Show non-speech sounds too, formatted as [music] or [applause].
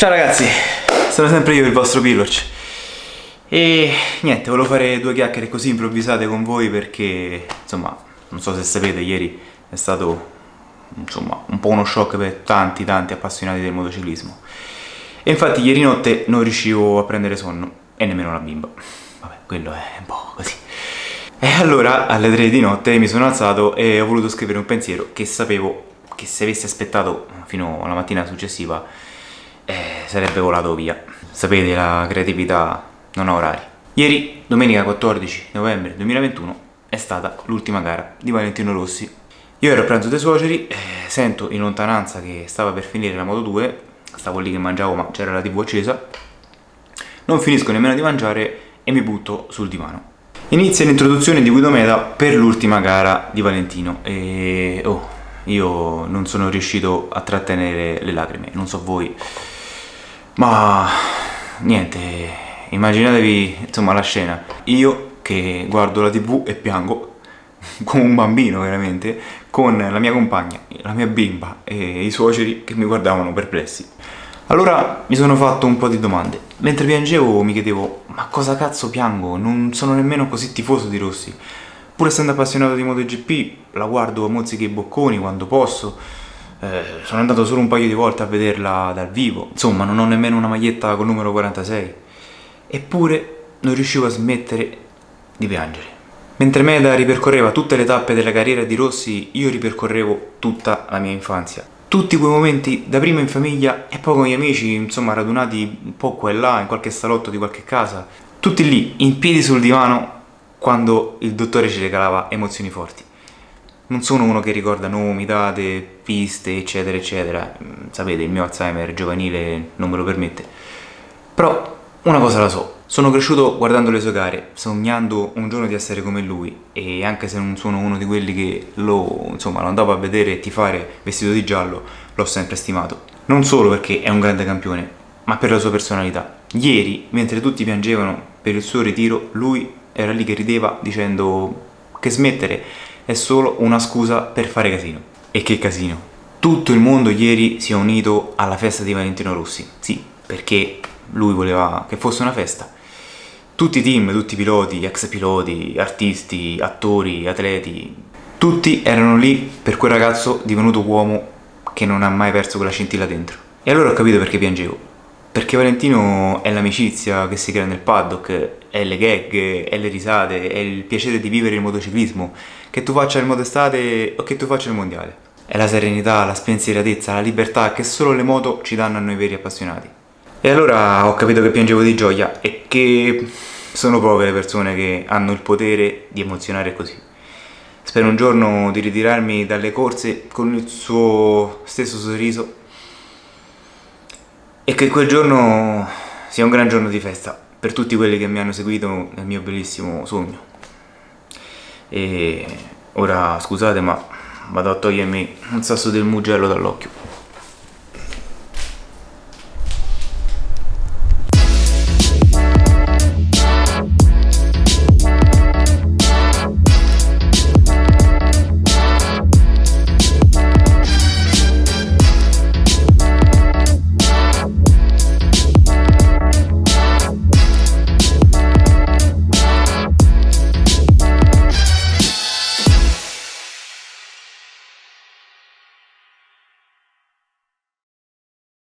Ciao ragazzi, sono sempre io il vostro Pilloc E niente, volevo fare due chiacchiere così improvvisate con voi perché Insomma, non so se sapete, ieri è stato insomma un po' uno shock per tanti tanti appassionati del motociclismo. E infatti ieri notte non riuscivo a prendere sonno e nemmeno la bimba. Vabbè, quello è un po' così. E allora alle 3 di notte mi sono alzato e ho voluto scrivere un pensiero che sapevo che se avessi aspettato fino alla mattina successiva eh, sarebbe volato via. Sapete, la creatività non ha orari. Ieri, domenica 14 novembre 2021, è stata l'ultima gara di Valentino Rossi. Io ero a pranzo dei suoceri, eh, sento in lontananza che stava per finire la Moto 2, stavo lì che mangiavo ma c'era la tv accesa, non finisco nemmeno di mangiare e mi butto sul divano. Inizia l'introduzione di Guido Meda per l'ultima gara di Valentino e oh, io non sono riuscito a trattenere le lacrime, non so voi. Ma niente, immaginatevi insomma la scena. Io che guardo la tv e piango [laughs] come un bambino veramente, con la mia compagna, la mia bimba e i suoceri che mi guardavano perplessi. Allora mi sono fatto un po' di domande. Mentre piangevo mi chiedevo, ma cosa cazzo piango? Non sono nemmeno così tifoso di Rossi. Pur essendo appassionato di MotoGP, la guardo a mozzichi e bocconi quando posso, eh, sono andato solo un paio di volte a vederla dal vivo, insomma non ho nemmeno una maglietta col numero 46. Eppure non riuscivo a smettere di piangere. Mentre Meda ripercorreva tutte le tappe della carriera di Rossi, io ripercorrevo tutta la mia infanzia. Tutti quei momenti, da prima in famiglia e poi con gli amici, insomma radunati un po' qua e là, in qualche salotto di qualche casa, tutti lì, in piedi sul divano, quando il dottore ci regalava emozioni forti non sono uno che ricorda nomi, date, piste, eccetera, eccetera. Mm, sapete, il mio Alzheimer giovanile non me lo permette. Però una cosa la so, sono cresciuto guardando le sue gare, sognando un giorno di essere come lui e anche se non sono uno di quelli che lo, insomma, lo andavo a vedere e tifare vestito di giallo, l'ho sempre stimato. Non solo perché è un grande campione, ma per la sua personalità. Ieri, mentre tutti piangevano per il suo ritiro, lui era lì che rideva dicendo che smettere è solo una scusa per fare casino. E che casino. Tutto il mondo ieri si è unito alla festa di Valentino Rossi. Sì, perché lui voleva che fosse una festa. Tutti i team, tutti i piloti, ex piloti, artisti, attori, atleti, tutti erano lì per quel ragazzo divenuto uomo che non ha mai perso quella scintilla dentro. E allora ho capito perché piangevo. Perché Valentino è l'amicizia che si crea nel paddock, è le gag, è le risate, è il piacere di vivere il motociclismo, che tu faccia il motostate o che tu faccia il mondiale. È la serenità, la spensieratezza, la libertà che solo le moto ci danno a noi veri appassionati. E allora ho capito che piangevo di gioia e che sono poche le persone che hanno il potere di emozionare così. Spero un giorno di ritirarmi dalle corse con il suo stesso sorriso e che quel giorno sia un gran giorno di festa per tutti quelli che mi hanno seguito nel mio bellissimo sogno. E ora scusate ma vado a togliermi un sasso del mugello dall'occhio.